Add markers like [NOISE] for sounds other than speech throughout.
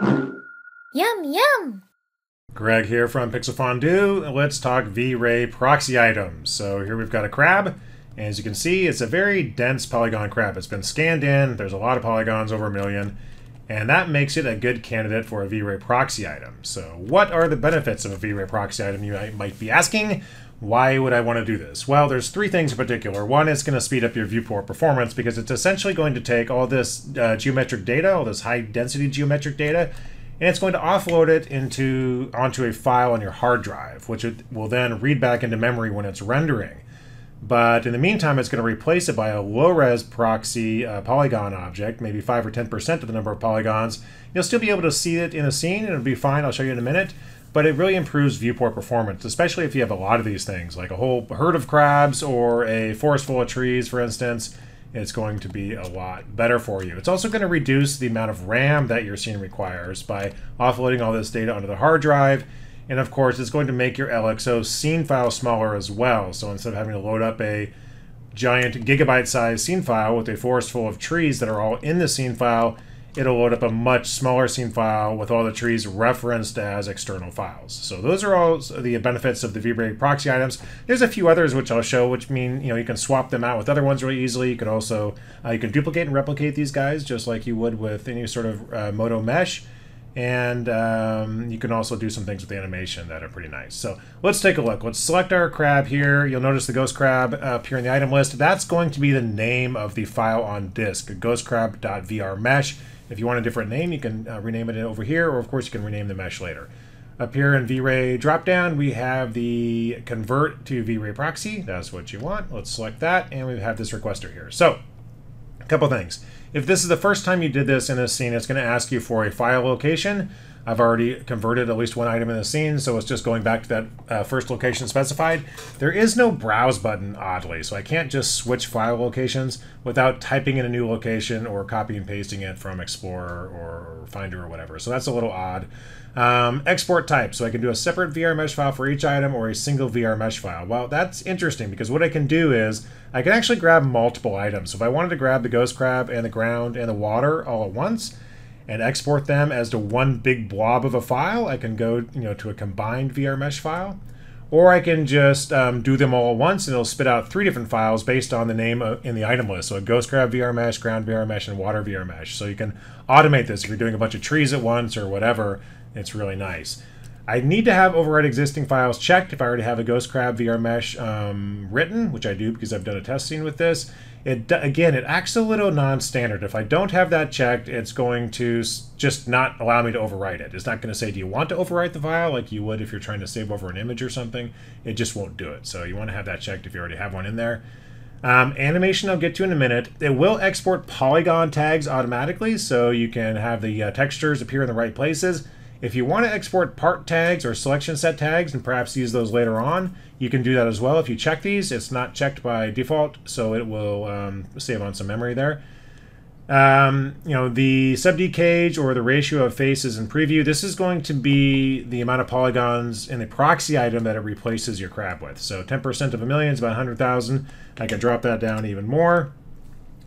Yum, yum! Greg here from Pixel Fondue. Let's talk V-Ray proxy items. So here we've got a crab. And as you can see, it's a very dense polygon crab. It's been scanned in. There's a lot of polygons, over a million. And that makes it a good candidate for a V-Ray proxy item. So what are the benefits of a V-Ray proxy item, you might be asking? Why would I want to do this? Well, there's three things in particular. One, is going to speed up your viewport performance because it's essentially going to take all this uh, geometric data, all this high density geometric data, and it's going to offload it into onto a file on your hard drive, which it will then read back into memory when it's rendering. But in the meantime, it's going to replace it by a low-res proxy uh, polygon object, maybe 5 or 10% of the number of polygons. You'll still be able to see it in a scene, and it'll be fine. I'll show you in a minute. But it really improves viewport performance, especially if you have a lot of these things, like a whole herd of crabs or a forest full of trees, for instance it's going to be a lot better for you. It's also going to reduce the amount of RAM that your scene requires by offloading all this data onto the hard drive. And of course, it's going to make your LXO scene file smaller as well. So instead of having to load up a giant gigabyte size scene file with a forest full of trees that are all in the scene file, it'll load up a much smaller scene file with all the trees referenced as external files. So those are all the benefits of the V-Ray proxy items. There's a few others which I'll show, which mean you know you can swap them out with other ones really easily. You can also uh, you can duplicate and replicate these guys just like you would with any sort of uh, MODO mesh. And um, you can also do some things with the animation that are pretty nice. So let's take a look. Let's select our crab here. You'll notice the ghost crab up here in the item list. That's going to be the name of the file on disk, ghostcrab.vrmesh. If you want a different name, you can uh, rename it over here, or of course you can rename the mesh later. Up here in V-Ray dropdown, we have the convert to V-Ray proxy. That's what you want. Let's select that, and we have this requester here. So, a couple things. If this is the first time you did this in a scene, it's going to ask you for a file location. I've already converted at least one item in the scene, so it's just going back to that uh, first location specified. There is no browse button, oddly, so I can't just switch file locations without typing in a new location or copy and pasting it from Explorer or Finder or whatever. So that's a little odd. Um, export type, so I can do a separate VR mesh file for each item or a single VR mesh file. Well, that's interesting because what I can do is I can actually grab multiple items. So if I wanted to grab the ghost crab and the ground and the water all at once, and export them as to one big blob of a file. I can go, you know, to a combined VR mesh file, or I can just um, do them all at once, and it'll spit out three different files based on the name in the item list. So a Ghost Crab VR Mesh, Ground VR Mesh, and Water VR Mesh. So you can automate this if you're doing a bunch of trees at once or whatever. It's really nice. I need to have override existing files checked if I already have a Ghost Crab VR Mesh um, written, which I do because I've done a test scene with this. It again, it acts a little non-standard. If I don't have that checked, it's going to just not allow me to overwrite it. It's not going to say, "Do you want to overwrite the file?" like you would if you're trying to save over an image or something. It just won't do it. So you want to have that checked if you already have one in there. Um, animation I'll get to in a minute. It will export polygon tags automatically, so you can have the uh, textures appear in the right places. If you want to export part tags or selection set tags and perhaps use those later on, you can do that as well. If you check these, it's not checked by default, so it will um, save on some memory there. Um, you know, the sub-decage or the ratio of faces in preview, this is going to be the amount of polygons in the proxy item that it replaces your crab with. So 10% of a million is about 100,000. I can drop that down even more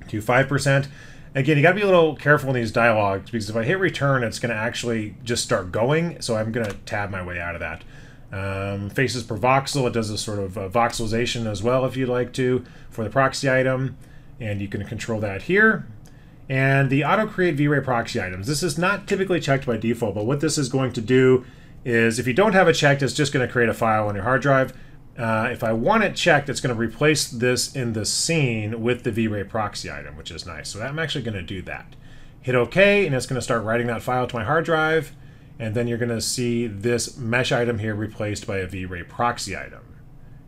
to 5%. Again, you got to be a little careful in these dialogues because if I hit return, it's going to actually just start going. So I'm going to tab my way out of that. Um, faces per voxel, it does a sort of uh, voxelization as well if you'd like to for the proxy item. And you can control that here. And the auto create V-Ray proxy items. This is not typically checked by default, but what this is going to do is if you don't have it checked, it's just going to create a file on your hard drive. Uh, if I want it checked, it's going to replace this in the scene with the V-Ray proxy item, which is nice. So I'm actually going to do that. Hit OK, and it's going to start writing that file to my hard drive. And then you're going to see this mesh item here replaced by a V-Ray proxy item.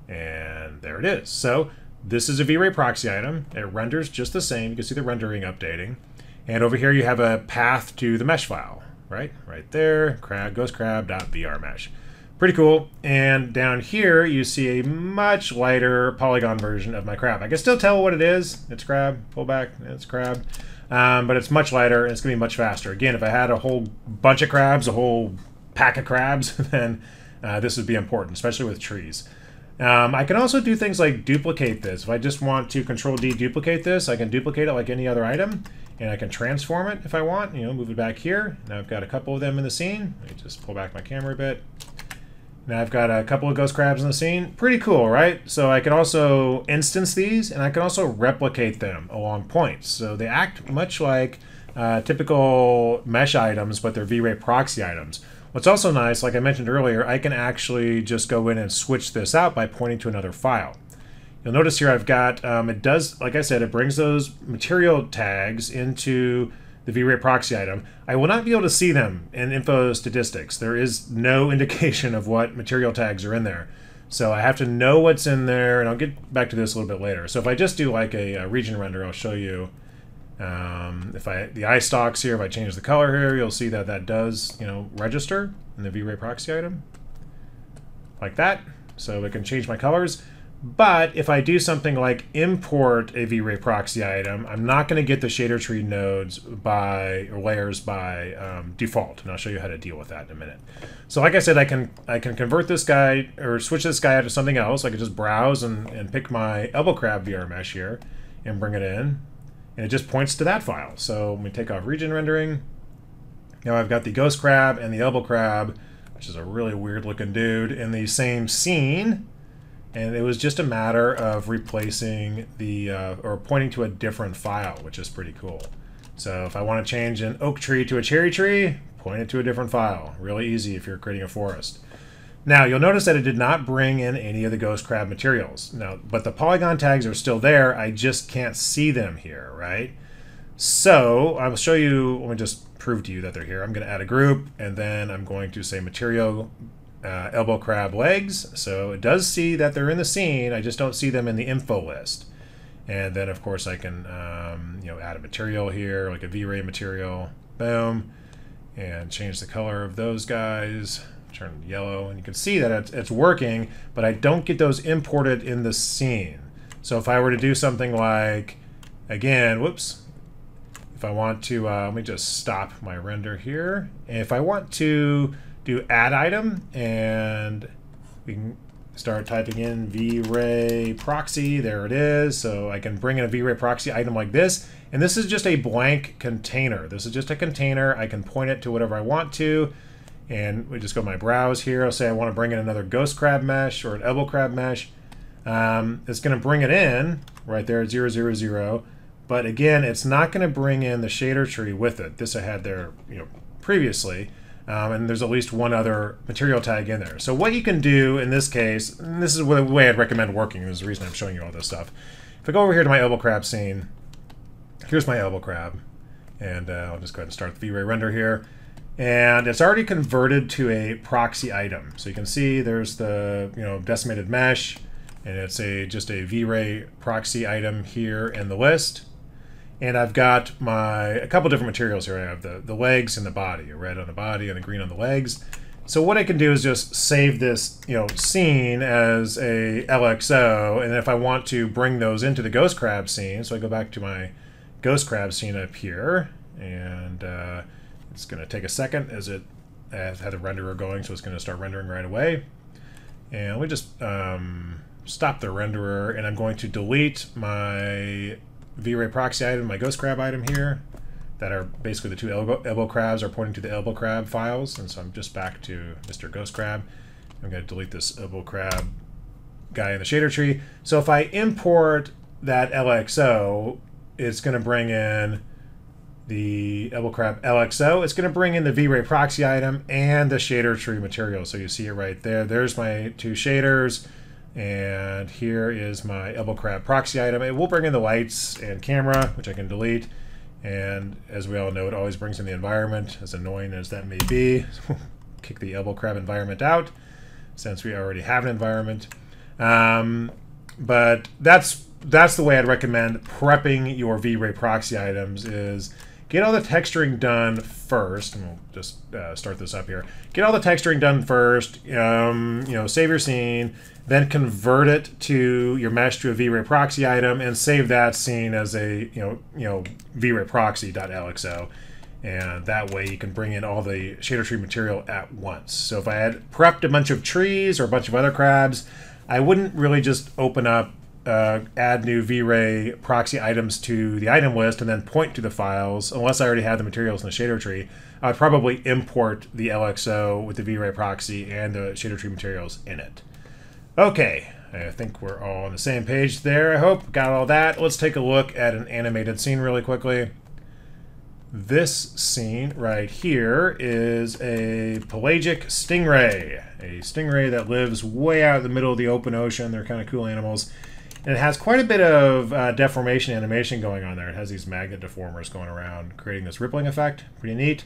And there it is. So this is a V-Ray proxy item. It renders just the same. You can see the rendering updating. And over here you have a path to the mesh file, right? Right there, crab, ghostcrab.vrmesh. Pretty cool. And down here, you see a much lighter polygon version of my crab. I can still tell what it is. It's crab. Pull back. It's crab. Um, but it's much lighter, and it's going to be much faster. Again, if I had a whole bunch of crabs, a whole pack of crabs, [LAUGHS] then uh, this would be important, especially with trees. Um, I can also do things like duplicate this. If I just want to Control D duplicate this, I can duplicate it like any other item. and I can transform it if I want, you know, move it back here. Now I've got a couple of them in the scene. Let me just pull back my camera a bit. Now I've got a couple of ghost crabs in the scene. Pretty cool, right? So I can also instance these, and I can also replicate them along points. So they act much like uh, typical mesh items, but they're V-Ray proxy items. What's also nice, like I mentioned earlier, I can actually just go in and switch this out by pointing to another file. You'll notice here I've got, um, it does, like I said, it brings those material tags into the V-Ray proxy item. I will not be able to see them in info statistics. There is no [LAUGHS] indication of what material tags are in there. So I have to know what's in there, and I'll get back to this a little bit later. So if I just do like a, a region render, I'll show you um, if I the eye stalks here, if I change the color here, you'll see that that does, you know, register in the V-Ray proxy item. Like that. So it can change my colors. But if I do something like import a V-Ray proxy item, I'm not going to get the shader tree nodes by or layers by um, default, and I'll show you how to deal with that in a minute. So like I said, I can I can convert this guy or switch this guy out to something else. I can just browse and, and pick my elbow crab VR mesh here and bring it in, and it just points to that file. So me take off region rendering. Now I've got the ghost crab and the elbow crab, which is a really weird looking dude, in the same scene and it was just a matter of replacing the uh, or pointing to a different file which is pretty cool. So if I want to change an oak tree to a cherry tree point it to a different file. Really easy if you're creating a forest. Now you'll notice that it did not bring in any of the ghost crab materials. Now but the polygon tags are still there. I just can't see them here right? So I will show you let me just prove to you that they're here. I'm going to add a group and then I'm going to say material uh, elbow crab legs. So it does see that they're in the scene. I just don't see them in the info list. And then of course I can um, you know add a material here, like a V-Ray material. Boom. And change the color of those guys. Turn yellow. And you can see that it's, it's working, but I don't get those imported in the scene. So if I were to do something like, again, whoops, if I want to, uh, let me just stop my render here. If I want to do add item and we can start typing in V-Ray proxy. There it is. So I can bring in a V-Ray proxy item like this. And this is just a blank container. This is just a container. I can point it to whatever I want to. And we just go my browse here. I'll say I want to bring in another ghost crab mesh or an elbow crab mesh. Um, it's going to bring it in right there at 000. But again, it's not going to bring in the shader tree with it. This I had there you know, previously. Um, and there's at least one other material tag in there. So what you can do in this case, this is the way I'd recommend working, is the reason I'm showing you all this stuff. If I go over here to my elbow crab scene, here's my elbow crab, and uh, I'll just go ahead and start the V-Ray render here. And it's already converted to a proxy item. So you can see there's the you know decimated mesh, and it's a just a V-Ray proxy item here in the list. And I've got my a couple different materials here. I have the, the legs and the body, a red on the body and a green on the legs. So what I can do is just save this, you know, scene as a LXO, and if I want to bring those into the ghost crab scene, so I go back to my ghost crab scene up here, and uh, it's going to take a second as it has had the renderer going, so it's going to start rendering right away. And we just um, stop the renderer, and I'm going to delete my V-Ray proxy item, my ghost crab item here, that are basically the two elbow, elbow crabs are pointing to the elbow crab files. And so I'm just back to Mr. Ghost Crab. I'm going to delete this elbow crab guy in the shader tree. So if I import that LXO, it's going to bring in the elbow crab LXO. It's going to bring in the V-Ray proxy item and the shader tree material. So you see it right there. There's my two shaders. And here is my elbow crab proxy item. It will bring in the lights and camera, which I can delete. And as we all know, it always brings in the environment, as annoying as that may be. [LAUGHS] Kick the elbow crab environment out, since we already have an environment. Um, but that's that's the way I'd recommend prepping your V-Ray proxy items is get all the texturing done first, and we'll just uh, start this up here. Get all the texturing done first, um, you know, save your scene, then convert it to your mesh to a V-Ray proxy item and save that scene as a you know you know V-Ray proxy.lxo. And that way you can bring in all the shader tree material at once. So if I had prepped a bunch of trees or a bunch of other crabs, I wouldn't really just open up uh, add new V-Ray proxy items to the item list and then point to the files, unless I already had the materials in the shader tree, I'd probably import the LXO with the V-Ray proxy and the shader tree materials in it. Okay, I think we're all on the same page there. I hope got all that. Let's take a look at an animated scene really quickly. This scene right here is a pelagic stingray, a stingray that lives way out in the middle of the open ocean. They're kind of cool animals. And it has quite a bit of uh, deformation animation going on there. It has these magnet deformers going around, creating this rippling effect. Pretty neat.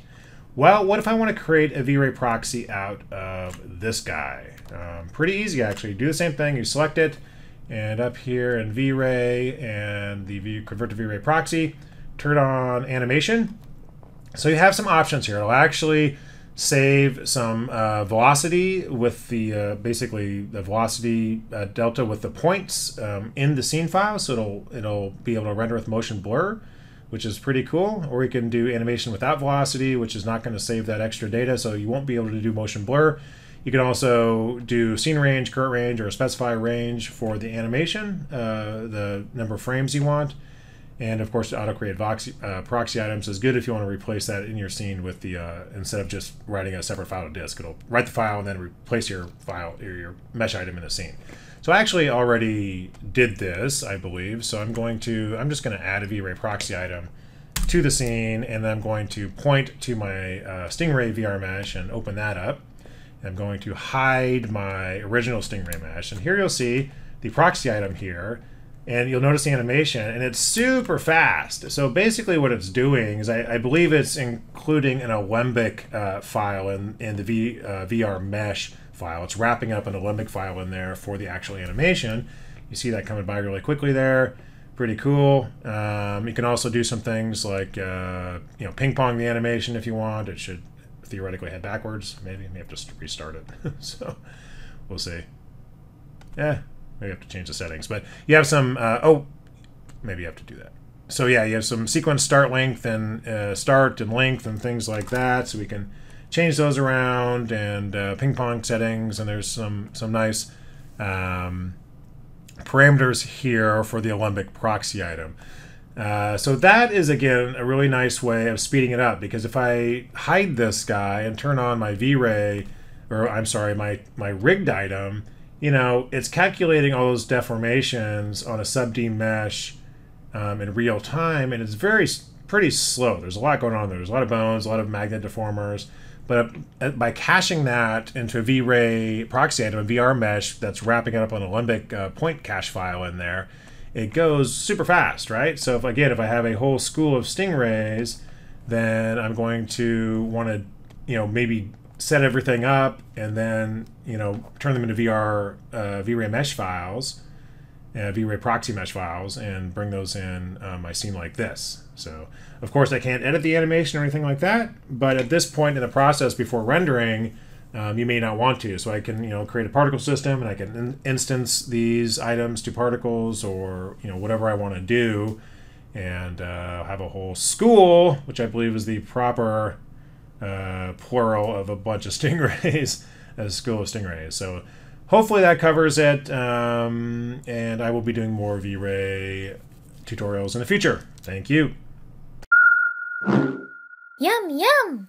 Well, what if I want to create a V-Ray proxy out of this guy? Um, pretty easy, actually. Do the same thing. You select it, and up here in V-Ray and the v convert to V-Ray proxy, turn on animation. So you have some options here. It'll actually save some uh, velocity with the uh, basically the velocity uh, delta with the points um, in the scene file. So it'll it'll be able to render with motion blur, which is pretty cool. Or you can do animation without velocity, which is not going to save that extra data, so you won't be able to do motion blur. You can also do scene range, current range, or specify range for the animation, uh, the number of frames you want. And of course, to auto create voxy, uh, proxy items is good if you want to replace that in your scene with the uh, instead of just writing a separate file to disk. It'll write the file and then replace your file or your mesh item in the scene. So I actually already did this, I believe. So I'm going to I'm just going to add a V-Ray proxy item to the scene, and then I'm going to point to my uh, Stingray VR mesh and open that up. I'm going to hide my original Stingray mesh, and here you'll see the proxy item here and you'll notice the animation and it's super fast. So basically what it's doing is i, I believe it's including an alembic uh, file in, in the v, uh, vr mesh file. It's wrapping up an alembic file in there for the actual animation. You see that coming by really quickly there. Pretty cool. Um, you can also do some things like uh, you know ping pong the animation if you want. It should theoretically head backwards. Maybe may have to restart it. [LAUGHS] So we'll see. Yeah Maybe you have to change the settings, but you have some. Uh, oh, maybe you have to do that. So yeah, you have some sequence start length and uh, start and length and things like that. So we can change those around and uh, ping pong settings. And there's some some nice um, parameters here for the Alembic proxy item. Uh, so that is again a really nice way of speeding it up because if I hide this guy and turn on my V-Ray, or I'm sorry, my my rigged item, you know, it's calculating all those deformations on a sub-D mesh um, in real time, and it's very pretty slow. There's a lot going on there. There's a lot of bones, a lot of magnet deformers. But uh, by caching that into a V-Ray proxy item, a VR mesh that's wrapping it up on a Alembic uh, point cache file in there, it goes super fast, right? So if again, if I have a whole school of stingrays, then I'm going to want to, you know, maybe set everything up and then you know turn them into VR uh, V-Ray mesh files, uh, V-Ray proxy mesh files, and bring those in um, my scene like this. So of course I can't edit the animation or anything like that, but at this point in the process before rendering, um, you may not want to. So I can you know create a particle system and I can in- instance these items to particles or you know whatever I want to do, and uh, have a whole school, which I believe is the proper uh, plural of a bunch of [LAUGHS] stingrays, a school of stingrays. So hopefully that covers it. Um, and I will be doing more V-Ray tutorials in the future. Thank you. Yum, yum.